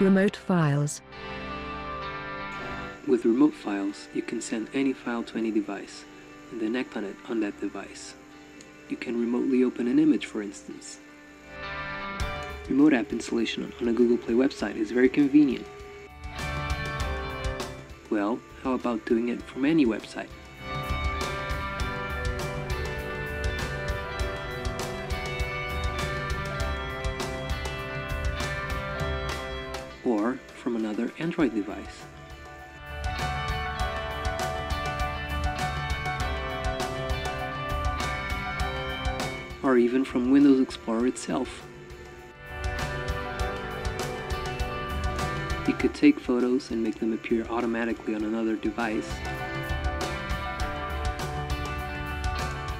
Remote files. With remote files, you can send any file to any device and then act on it on that device. You can remotely open an image, for instance. Remote app installation on a Google Play website is very convenient. Well, how about doing it from any website? Or from another Android device. Or even from Windows Explorer itself. You could take photos and make them appear automatically on another device.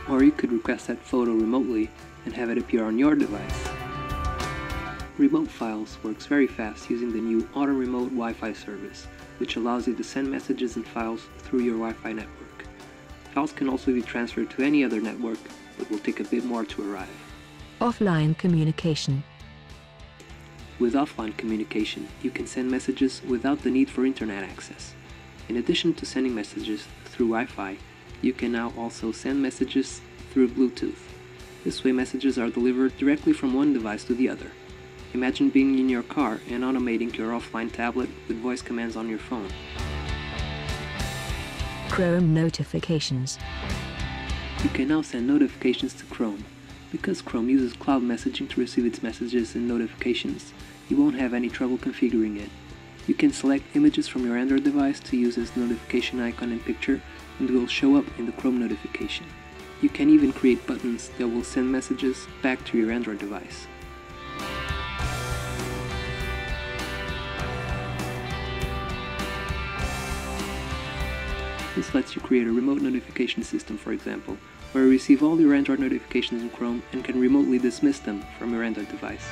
Or you could request that photo remotely and have it appear on your device. Remote Files works very fast using the new AutoRemote Wi-Fi service, which allows you to send messages and files through your Wi-Fi network. Files can also be transferred to any other network, but will take a bit more to arrive. Offline communication. With offline communication, you can send messages without the need for internet access. In addition to sending messages through Wi-Fi, you can now also send messages through Bluetooth. This way messages are delivered directly from one device to the other. Imagine being in your car and automating your offline tablet with voice commands on your phone. Chrome notifications. You can now send notifications to Chrome. Because Chrome uses cloud messaging to receive its messages and notifications, you won't have any trouble configuring it. You can select images from your Android device to use as notification icon and picture and will show up in the Chrome notification. You can even create buttons that will send messages back to your Android device. This lets you create a remote notification system, for example, where you receive all your Android notifications in Chrome and can remotely dismiss them from your Android device.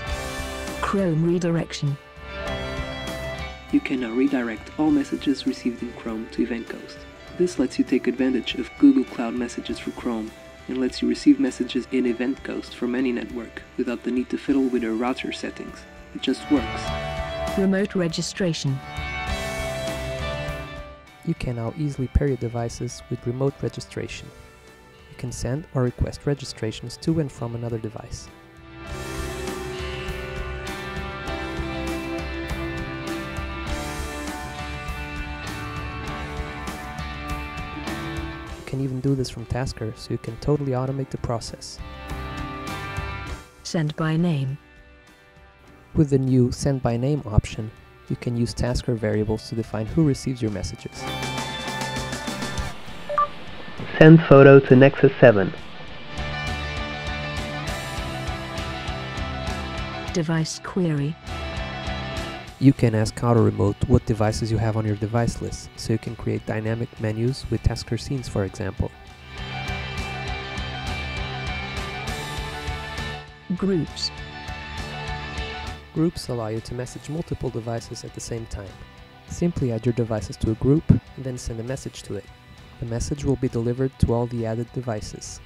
Chrome redirection. You can now redirect all messages received in Chrome to EventGhost. This lets you take advantage of Google Cloud Messages for Chrome and lets you receive messages in EventGhost from any network without the need to fiddle with your router settings. It just works. Remote registration. You can now easily pair your devices with remote registration. You can send or request registrations to and from another device. You can even do this from Tasker, so you can totally automate the process. Send by name. With the new Send by Name option, you can use Tasker variables to define who receives your messages. Send photo to Nexus 7. Device query. You can ask AutoRemote what devices you have on your device list, so you can create dynamic menus with Tasker scenes, for example. Groups. Groups allow you to message multiple devices at the same time. Simply add your devices to a group and then send a message to it. The message will be delivered to all the added devices.